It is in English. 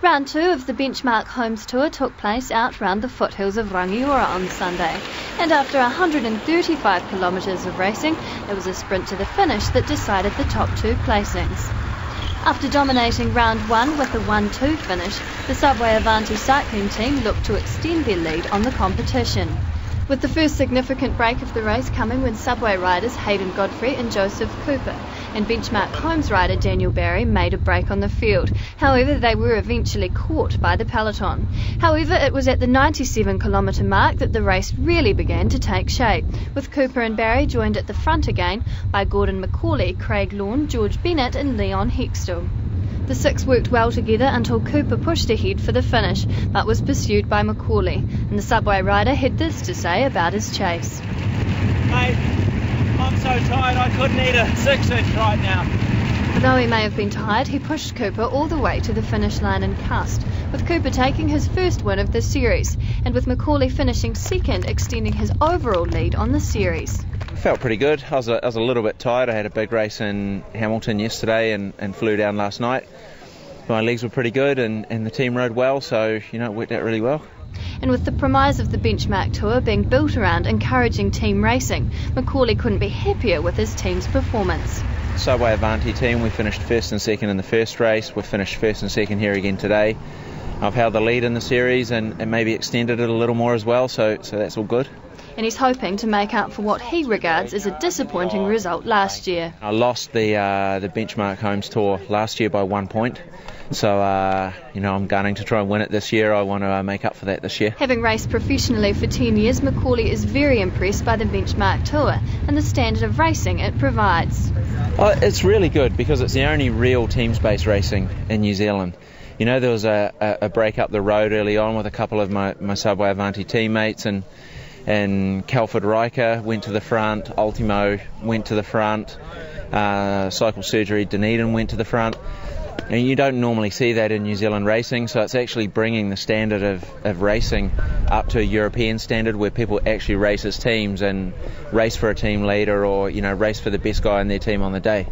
Round two of the Benchmark Homes Tour took place out round the foothills of Rangiora on Sunday, and after 135 kilometres of racing, it was a sprint to the finish that decided the top two placings. After dominating round one with a 1 2 finish, the Subway Avanti cycling team looked to extend their lead on the competition with the first significant break of the race coming when Subway riders Hayden Godfrey and Joseph Cooper and benchmark Homes rider Daniel Barry made a break on the field. However, they were eventually caught by the peloton. However, it was at the 97 kilometre mark that the race really began to take shape, with Cooper and Barry joined at the front again by Gordon McCauley, Craig Lawn, George Bennett and Leon Hextall. The six worked well together until Cooper pushed ahead for the finish, but was pursued by McCauley, and the subway rider had this to say about his chase. Mate, I'm so tired I couldn't eat a six inch right now. Though he may have been tired, he pushed Cooper all the way to the finish line and cast, with Cooper taking his first win of the series, and with McCauley finishing second, extending his overall lead on the series felt pretty good. I was, a, I was a little bit tired. I had a big race in Hamilton yesterday and, and flew down last night. My legs were pretty good and, and the team rode well, so you know it worked out really well. And with the premise of the Benchmark Tour being built around encouraging team racing, McCauley couldn't be happier with his team's performance. Subway Avanti team, we finished first and second in the first race. We finished first and second here again today. I've held the lead in the series and, and maybe extended it a little more as well, so so that's all good and he's hoping to make up for what he regards as a disappointing result last year. I lost the uh, the benchmark homes tour last year by one point. So, uh, you know, I'm gunning to try and win it this year. I want to uh, make up for that this year. Having raced professionally for 10 years, McCauley is very impressed by the Benchmark Tour and the standard of racing it provides. Oh, it's really good because it's the only real team based racing in New Zealand. You know, there was a, a, break up the road early on with a couple of my, my Subway Avanti teammates, and and Calford Riker went to the front, Ultimo went to the front, uh, Cycle Surgery Dunedin went to the front. And you don't normally see that in New Zealand racing, so it's actually bringing the standard of, of racing up to a European standard where people actually race as teams and race for a team leader or, you know, race for the best guy in their team on the day.